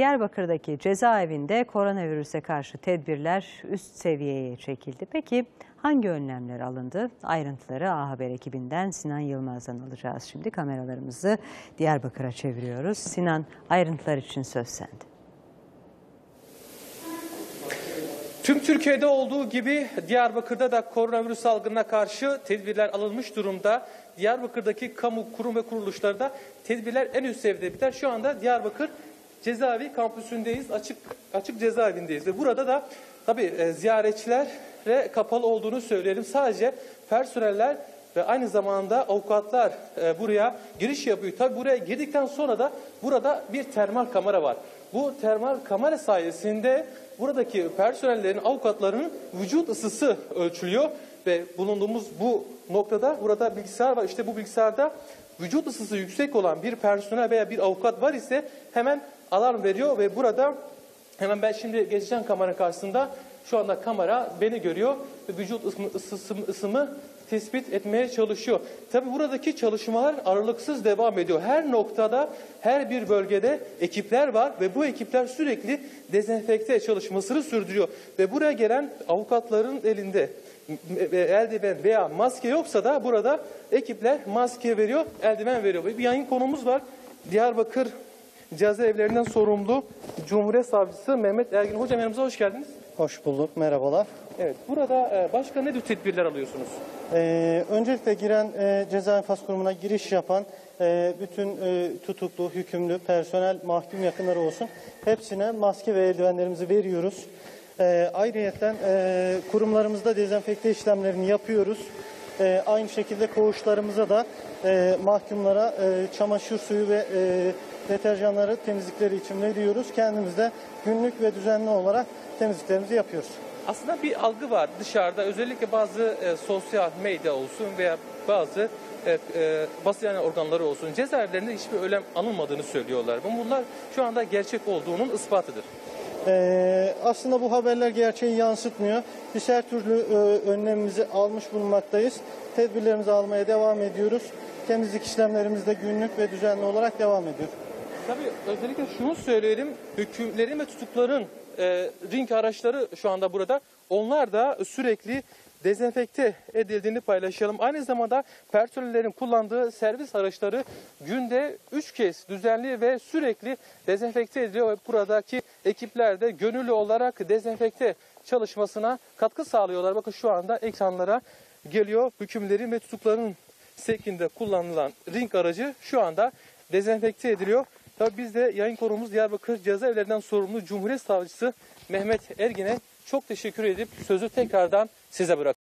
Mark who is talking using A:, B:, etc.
A: Diyarbakır'daki cezaevinde koronavirüse karşı tedbirler üst seviyeye çekildi. Peki hangi önlemler alındı? Ayrıntıları A Haber ekibinden Sinan Yılmaz'dan alacağız. Şimdi kameralarımızı Diyarbakır'a çeviriyoruz. Sinan ayrıntılar için söz sende.
B: Tüm Türkiye'de olduğu gibi Diyarbakır'da da koronavirüs salgınına karşı tedbirler alınmış durumda. Diyarbakır'daki kamu kurum ve kuruluşlarda tedbirler en üst seviyede biter. Şu anda Diyarbakır cezaevi kampüsündeyiz. Açık açık cezaevindeyiz ve burada da tabii e, ziyaretçilere kapalı olduğunu söyleyelim. Sadece personeller ve aynı zamanda avukatlar e, buraya giriş yapıyor. Tabii buraya girdikten sonra da burada bir termal kamera var. Bu termal kamera sayesinde buradaki personellerin, avukatların vücut ısısı ölçülüyor ve bulunduğumuz bu noktada burada bilgisayar var. İşte bu bilgisayarda vücut ısısı yüksek olan bir personel veya bir avukat var ise hemen alarm veriyor ve burada hemen ben şimdi geçeceğim kamera karşısında şu anda kamera beni görüyor ve vücut ısımı, ısısımı, ısımı tespit etmeye çalışıyor. Tabi buradaki çalışmalar aralıksız devam ediyor. Her noktada, her bir bölgede ekipler var ve bu ekipler sürekli dezenfekte çalışmasını sürdürüyor. Ve buraya gelen avukatların elinde eldiven veya maske yoksa da burada ekipler maske veriyor, eldiven veriyor. Bir yayın konumuz var. Diyarbakır cezaevlerinden sorumlu Cumhuriyet Savcısı Mehmet Ergin. Hocam yanımıza hoş geldiniz.
C: Hoş bulduk, merhabalar.
B: Evet, burada e, başka ne tür tedbirler alıyorsunuz?
C: Ee, öncelikle giren e, ceza infaz kurumuna giriş yapan e, bütün e, tutuklu, hükümlü, personel, mahkum yakınları olsun hepsine maske ve eldivenlerimizi veriyoruz. E, ayrıyeten e, kurumlarımızda dezenfekte işlemlerini yapıyoruz. E, aynı şekilde koğuşlarımıza da e, mahkumlara e, çamaşır suyu ve e, deterjanları temizlikleri için veriyoruz. Kendimiz de günlük ve düzenli olarak temizliklerimizi yapıyoruz.
B: Aslında bir algı var dışarıda özellikle bazı e, sosyal medya olsun veya bazı e, e, basın yayın organları olsun cezaevlerinde hiçbir ölüm anılmadığını söylüyorlar. Bunlar şu anda gerçek olduğunun ispatıdır.
C: Ee, aslında bu haberler gerçeği yansıtmıyor. Biz her türlü e, önlemimizi almış bulunmaktayız. Tedbirlerimizi almaya devam ediyoruz. Temizlik işlemlerimiz de günlük ve düzenli olarak devam ediyor.
B: Tabii özellikle şunu söyleyelim. Hükümlerin ve tutukların e, ring araçları şu anda burada. Onlar da sürekli dezenfekte edildiğini paylaşalım. Aynı zamanda personellerin kullandığı servis araçları günde 3 kez düzenli ve sürekli dezenfekte ediliyor. Ve buradaki ekipler de gönüllü olarak dezenfekte çalışmasına katkı sağlıyorlar. Bakın şu anda ekranlara geliyor. Hükümlerin ve tutukların sevkinde kullanılan ring aracı şu anda dezenfekte ediliyor. Tabii biz de yayın konumuz Diyarbakır cezaevlerinden sorumlu Cumhuriyet Savcısı Mehmet Ergin'e çok teşekkür edip sözü tekrardan size bırakıyorum.